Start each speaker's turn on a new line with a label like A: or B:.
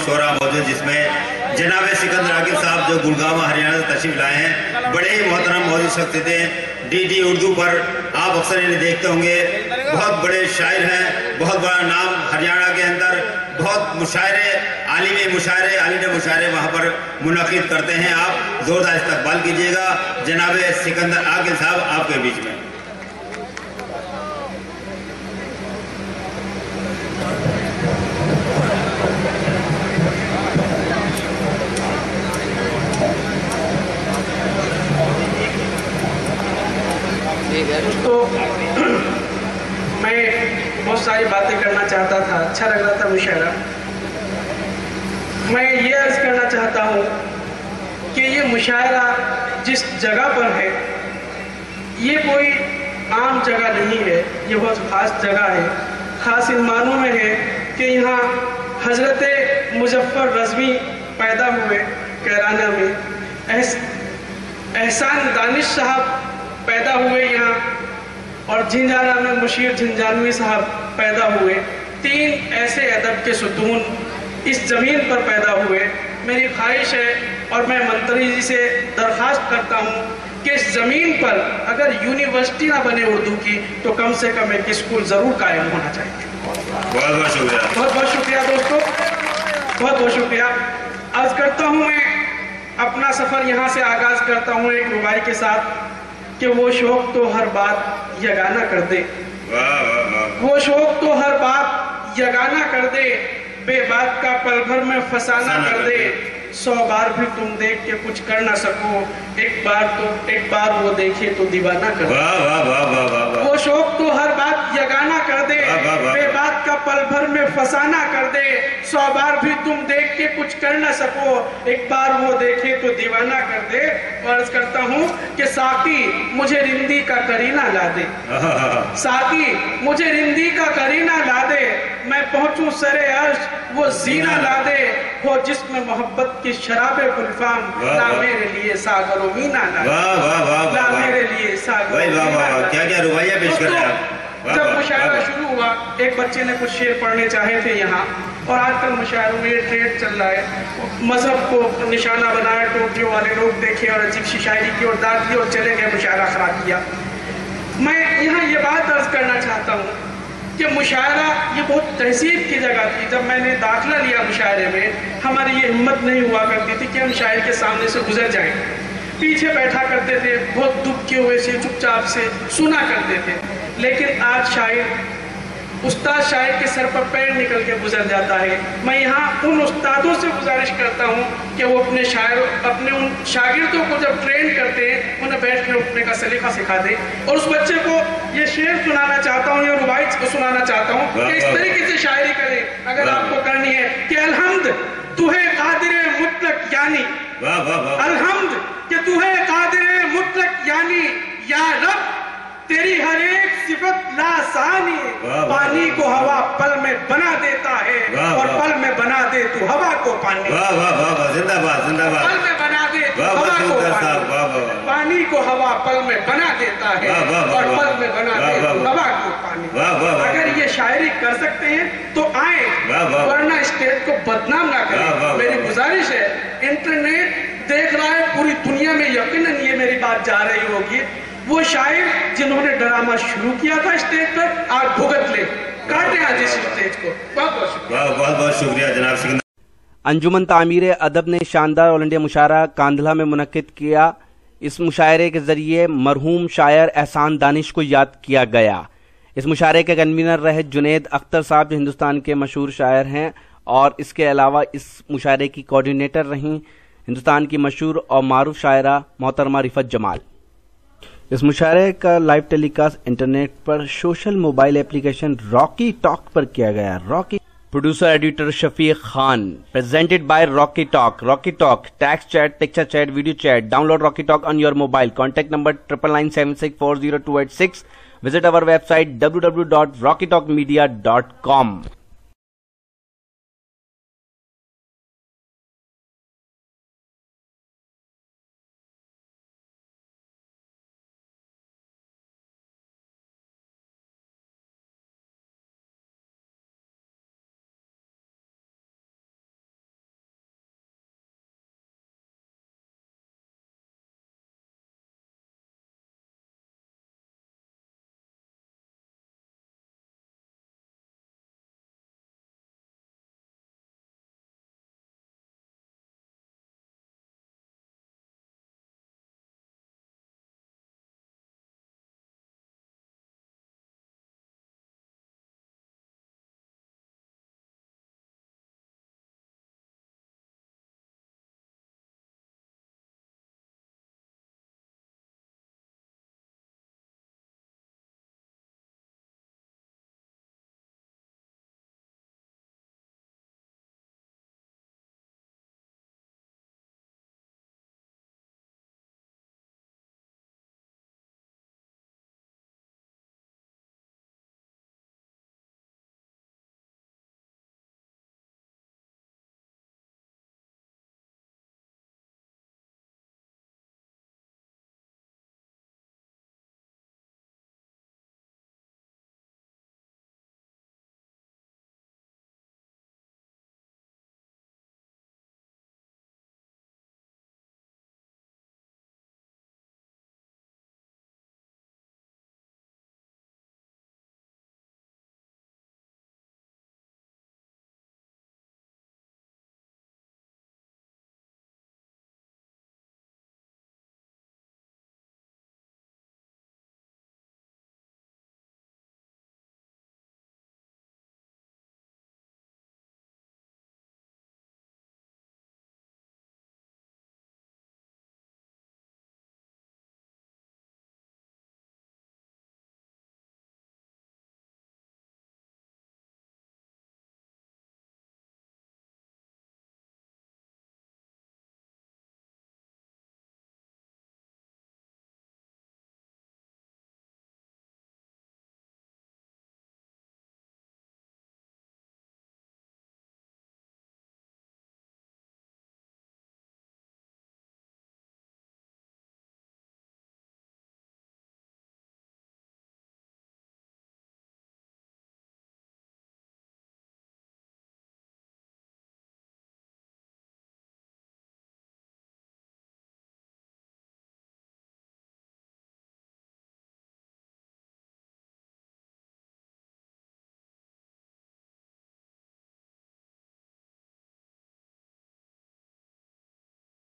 A: शोरा मौजूद जिसमें जनाब सिकंदर आकिब साहब जो गुड़गावा हरियाणा से तशरीफ़ लाए हैं। बड़े ही मोहतरम मौजूद शख्स थे डी डी उर्दू पर आप अक्सर इन्हें देखते होंगे। बहुत बड़े शायर हैं, बहुत बड़ा नाम हरियाणा के अंदर। बहुत मुशायरे, आलिमी मुशायरे, आलिम मुशायरे वहाँ पर मुनद करते हैं। आप जोरदार इस्तकबाल कीजिएगा। जनाब सिकंदर आकिब साहब, आपके बीच में
B: तो मैं बहुत सारी बातें करना चाहता था। अच्छा लग रहा था मुशायरा मैं ये अर्ज़ करना चाहता हूँ कि ये मुशायरा जिस जगह पर है, ये कोई आम जगह नहीं है, ये बहुत ख़ास जगह है। ख़ास इन मानों में है कि यहाँ हज़रत मुजफ्फ़र रजवी पैदा हुए कैराना में। एहसान दानिश साहब पैदा हुए यहाँ। और झिंझाना में मुशीर झिंझानवी साहब पैदा हुए। तीन ऐसे अदब के सुतून इस ज़मीन पर पैदा हुए। मेरी ख्वाहिश है और मैं मंत्री जी से दरख्वास्त करता हूँ कि इस ज़मीन पर अगर यूनिवर्सिटी ना बने उर्दू की तो कम से कम एक स्कूल ज़रूर कायम होना चाहिए।
A: बहुत बहुत शुक्रिया।
B: बहुत बहुत शुक्रिया दोस्तों। बहुत बहुत शुक्रिया। आज करता हूँ मैं अपना सफ़र यहाँ से आगाज़ करता हूँ एक रुबाई के साथ। कि वो शौक तो हर बात यगाना कर दे। वो शौक तो हर बात यगाना कर दे। बेबात का पल भर में फसाना कर दे। सौ बार भी तुम देख के कुछ कर ना सको। एक बार तो एक बार वो देखे तो दीवाना कर दे।
A: वाह वाह वाह वाह वाह वाह
B: वो शौक तो हर बात यगाना कर दे
A: वाह, वाह, वाह।
B: बेबात का पल भर में फसाना कर दे। सौ बार भी तुम देख के कुछ कर ना सको। एक बार वो देखे तो दीवाना कर दे। अर्ज़ करता हूँ कि साकी मुझे रिंदी का करीना ला दे। साकी मुझे रिंदी का करीना ला दे। मैं पहुंचूं सरे अर्श वो जीना ला दे। हो जिसमें मोहब्बत की शराब गुलफाम ला मेरे लिए सागरो मीना ला मेरे लिए सागरो
A: क्या क्या रुबाइया पेश कर रहे हैं आप
B: दोस्तों,
A: वाह,
B: जब
A: वाह,
B: मुशायरा
A: वाह,
B: शुरू हुआ, एक बच्चे ने कुछ शेर पढ़ने चाहे थे यहाँ, और आजकल मुशायरों में ये ट्रेंड चल रहा है। मज़हब को निशाना बनाया, टोपियों वाले लोग देखे और अजीब सी शायरी की और दाद दी और चले गए, मुशायरा खराब किया। मैं यहाँ ये बात अर्ज़ करना चाहता हूँ कि मुशायरा ये बहुत तहसीब की जगह थी। जब मैंने दाखिला लिया मुशायरे में, हमारी ये हिम्मत नहीं हुआ करती थी कि हम शायर के सामने से गुजर जाएँ। पीछे बैठा करते थे, बहुत दुख के हुए से, चुपचाप से सुना करते थे। लेकिन आज शायर उस्ताद शायर के सर पर पैर निकल के गुजर जाता है। मैं यहाँ उन उस्तादों से गुजारिश करता हूँ कि वो अपने शायर अपने उन शागिर्दों को जब ट्रेन करते हैं उन्हें बैठ के उठने का सलीका सिखा दे। और उस बच्चे को ये शेर सुनाना चाहता हूँ या रुबाइत को सुनाना चाहता हूँ कि इस तरीके से शायरी करें। अगर आपको करनी है कि अलहमद तुहे कादिर मुतलक यानी। अलहमद कि तू है कादिर मुतलक यानी या रब तेरी हर एक सिफत लासानी पानी को हवा पल में बना देता है और पल में बना दे तू हवा को पानी
A: वाह वाह वाह वाह जिंदाबाद
B: पल में बना दे तू हवा को
A: सुंदर वाह, वाह,
B: पानी पानी को हवा पल में बना देता है और पल में बना दे तू हवा को पानी
A: वाह, वाह, वाह।
B: अगर ये शायरी कर सकते हैं तो आए। वरना स्टेट को बदनाम ना करें मेरी गुजारिश है इंटरनेट देख रहा है पूरी दुनिया में यकीनन ये मेरी बात जा रही होगी वो शायर जिन्होंने ड्रामा शुरू किया था स्टेज पर आज भुगत ले। काटे आज इस स्टेज को। बहुत बहुत शुक्रिया।
A: बहुत बहुत शुक्रिया जनाब सिकंदर।
C: अंजुमन तामीर अदब ने शानदार ऑल इंडिया मुशायरा कांधला में मुनद किया। इस मुशायरे के ज़रिए मरहूम शायर एहसान दानिश को याद किया गया। इस मुशायरे के कन्वीनर रहे जुनेद अख्तर साहब जो हिंदुस्तान के मशहूर शायर हैं और इसके अलावा इस मुशायरे की कोऑर्डिनेटर रहीं हिंदुस्तान की मशहूर और मारूफ शायरा मोहतरमा रिफत जमाल। इस मुशायरे का लाइव टेलीकास्ट इंटरनेट पर social mobile application Rocky Talk पर किया गया। Rocky producer editor Shafiq Khan presented by Rocky Talk Rocky Talk text chat picture chat video chat download Rocky Talk on your mobile contact number triple nine seven six four zero two eight six visit our website W W dot Rocky Talk media dot com